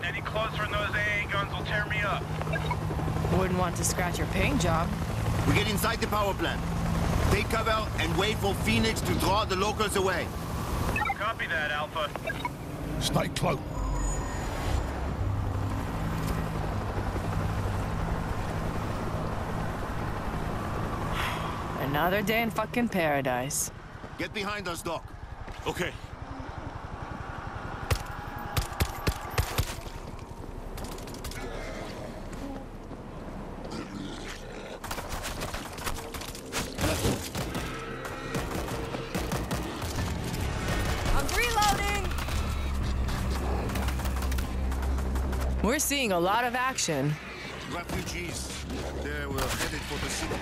it. Any closer and those AA guns will tear me up. Wouldn't want to scratch your paint job. We get inside the power plant. Take cover and wait for Phoenix to draw the locals away. Copy that, Alpha. Stay close. Another day in fucking paradise. Get behind us, Doc. Okay. Seeing a lot of action. Refugees. They were headed for the city.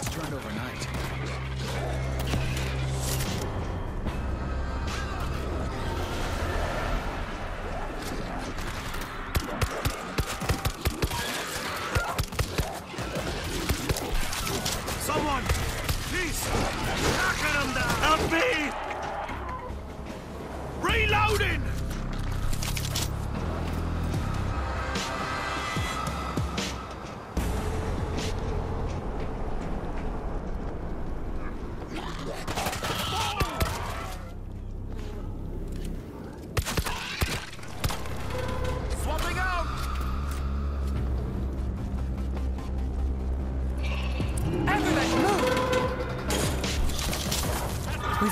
It's turned overnight.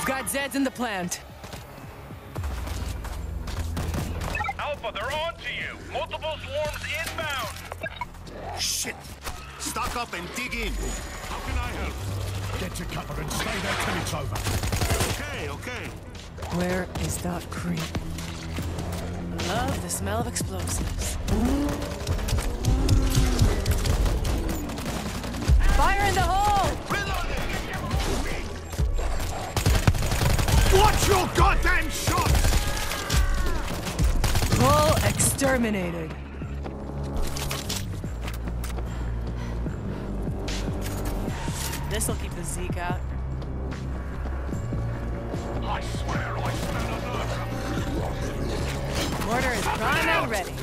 Got Zeds in the plant. Alpha, they're on to you! Multiple swarms inbound! Shit! Stock up and dig in. How can I help? Get to cover and stay there till it's over. Okay, okay. Where is that creep? Love the smell of explosives. Fire in the hole! Your goddamn shots! Bull exterminated. This'll keep the Zeke out. I swear I smell a Mortar is prime and ready.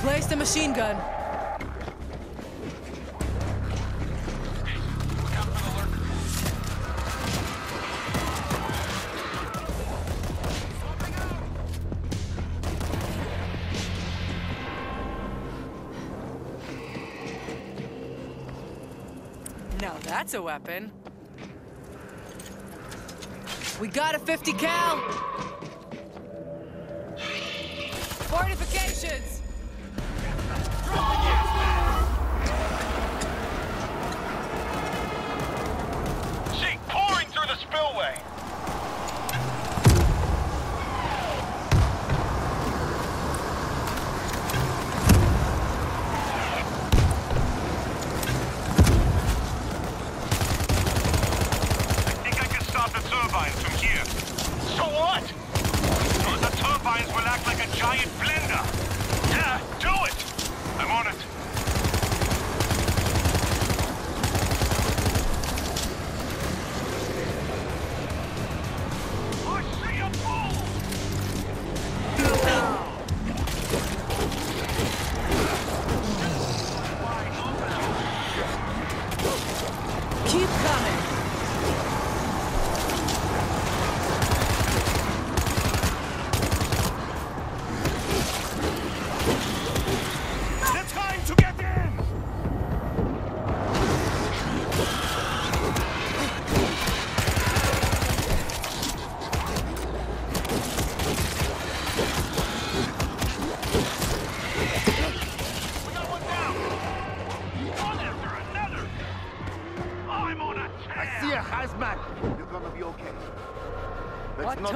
Placed a machine gun. Now that's a weapon. We got a 50 cal. Fortifications.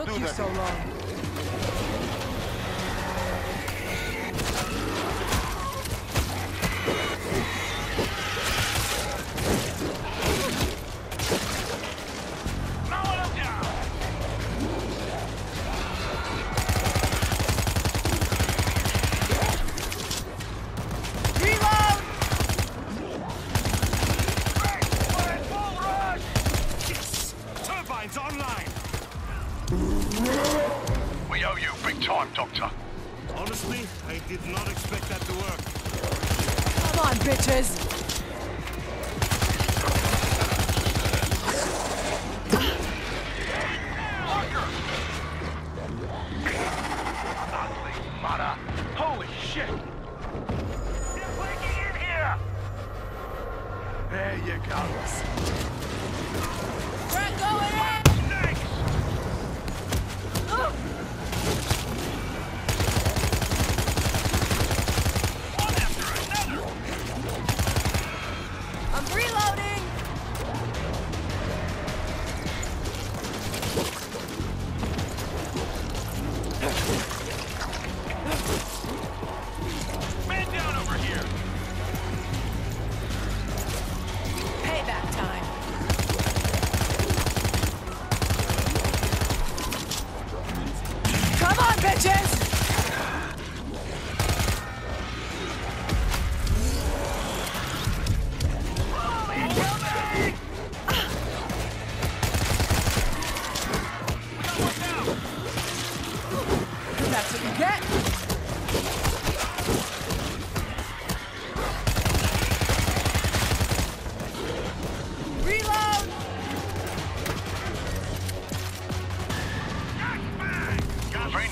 Took you that. so long?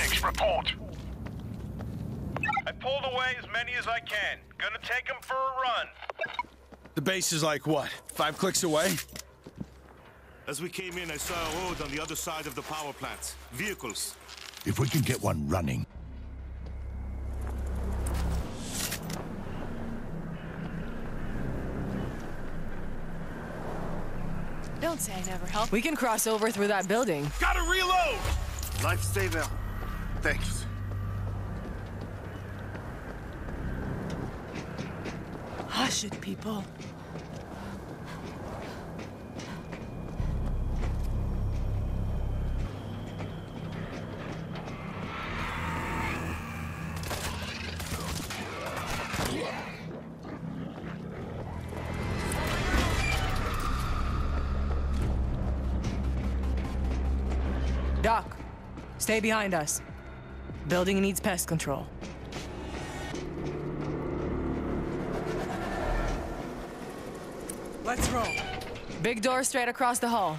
Phoenix, report. I pulled away as many as I can. Gonna take them for a run. The base is like what? Five clicks away? As we came in, I saw a road on the other side of the power plant. Vehicles. If we can get one running. Don't say I never helped. We can cross over through that building. Gotta reload! Lifesaver. Thanks. Hush it, people. Doc, stay behind us. Building needs pest control. Let's roll. Big door straight across the hall.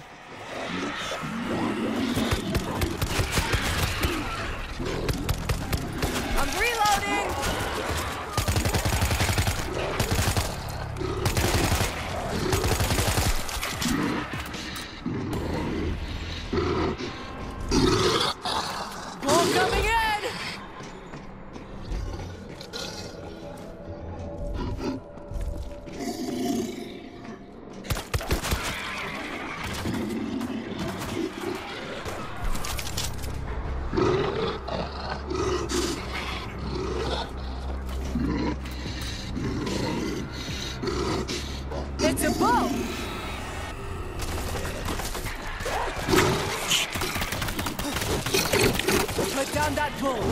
Down that bull!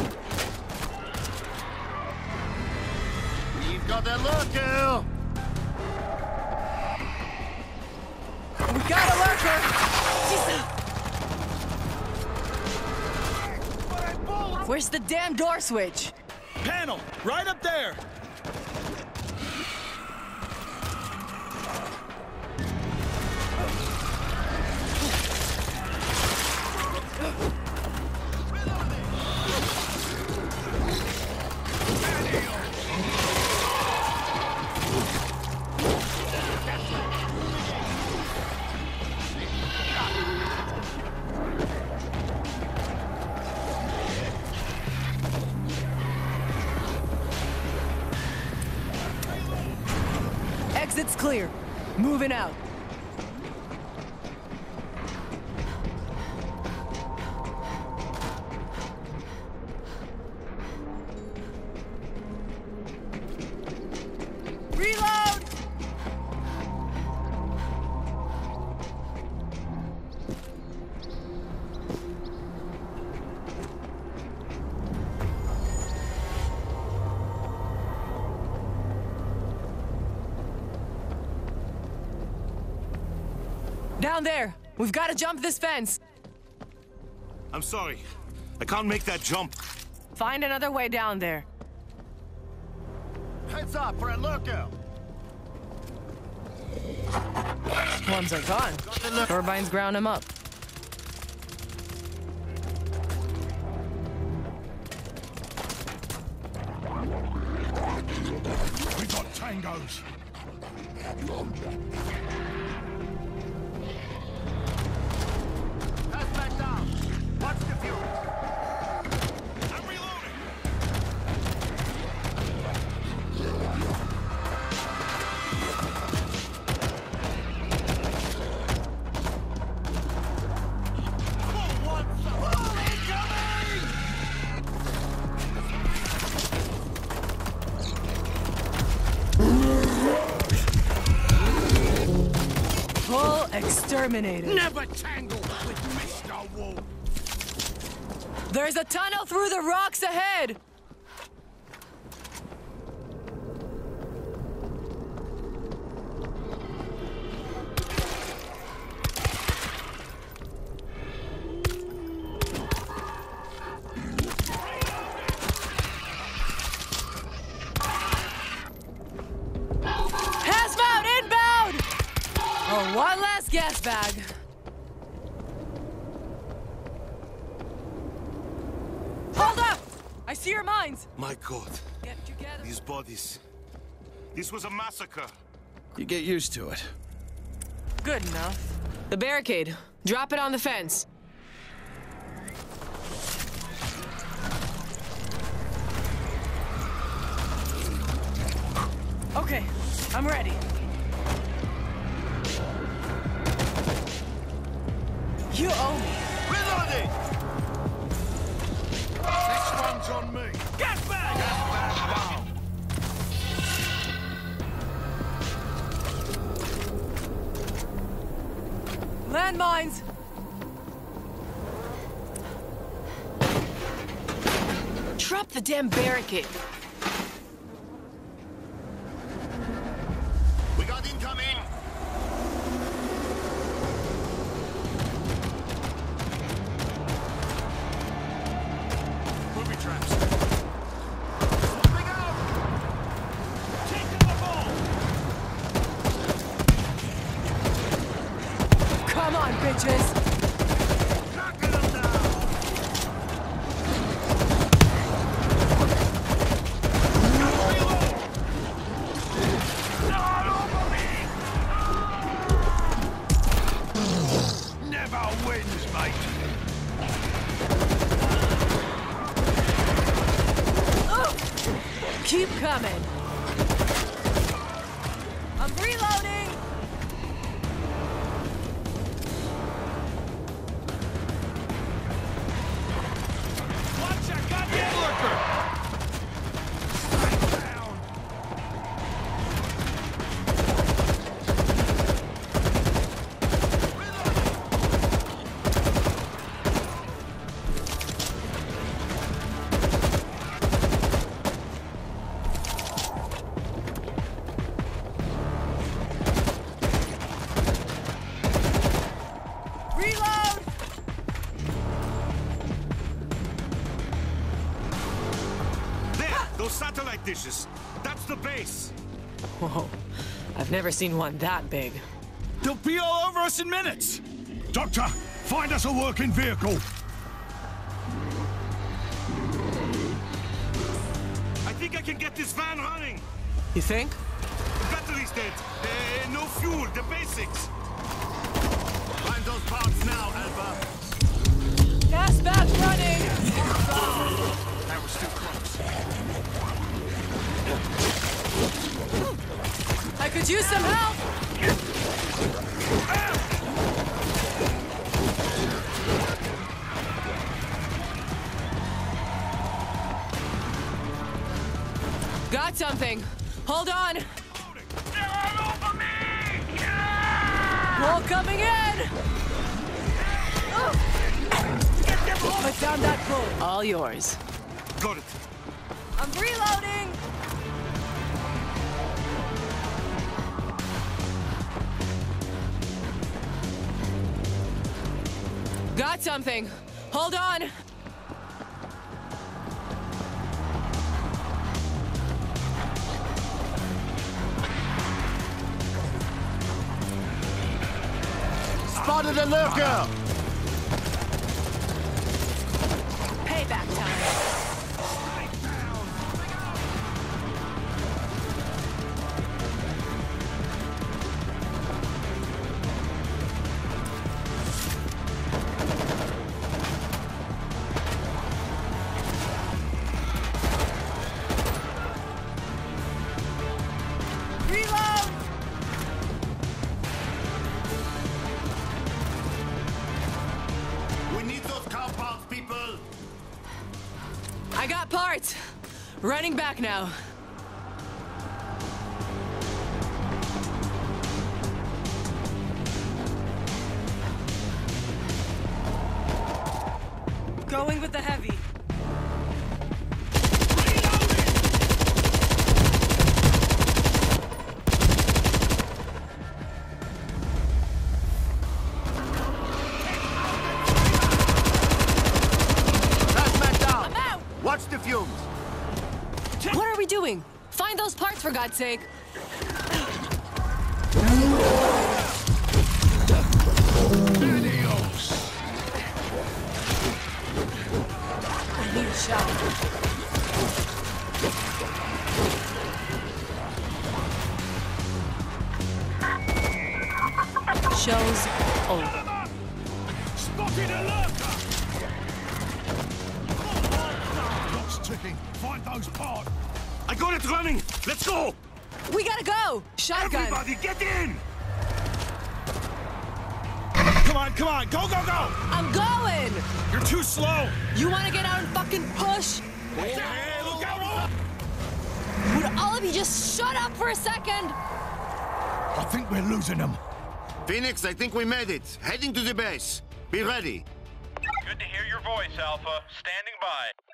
We've got a lurker. We got a lurker! Where's the damn door switch? Panel! Right up there! Exit's clear. Moving out. Down there! We've got to jump this fence. I'm sorry. I can't make that jump. Find another way down there. Heads up for a lookout. Worms are gone. Turbines ground them up. We got tangos. Exterminated. Never tangle with Mr. Wolf. There's a tunnel through the rocks ahead. Hazmat inbound! Oh, one last gas bag. Hold up! I see your mines. My God, Get together. these bodies. This was a massacre. You get used to it. Good enough. The barricade. Drop it on the fence. Okay, I'm ready. You owe me. Reloading! Next one's on me. Get back! Landmines! Drop the damn barricade. Keep coming. Satellite dishes. That's the base. Whoa, I've never seen one that big. They'll be all over us in minutes. Doctor, find us a working vehicle. I think I can get this van running. You think? The battery's dead. Uh, no fuel. The basics. Find those parts now, Alpha. Gas bag's running! That was too close. Use some help! Got something. Hold on. Wall coming in! Put down that bull. All yours. Got something. Hold on. Spotted a lurker! Parts. Running back now. Fumes! What are we doing? Find those parts for God's sake. Adios! I need a shot. Show's over. Spotted a lurker! Ticking. Find those parts. I got it running! Let's go! We gotta go! Shotgun! Everybody get in! Come on, come on, go, go, go! I'm going! You're too slow! You wanna get out and fucking push? Hey, look out! Would all of you just shut up for a second? I think we're losing them. Phoenix, I think we made it. Heading to the base. Be ready. Good to hear your voice, Alpha. Standing by.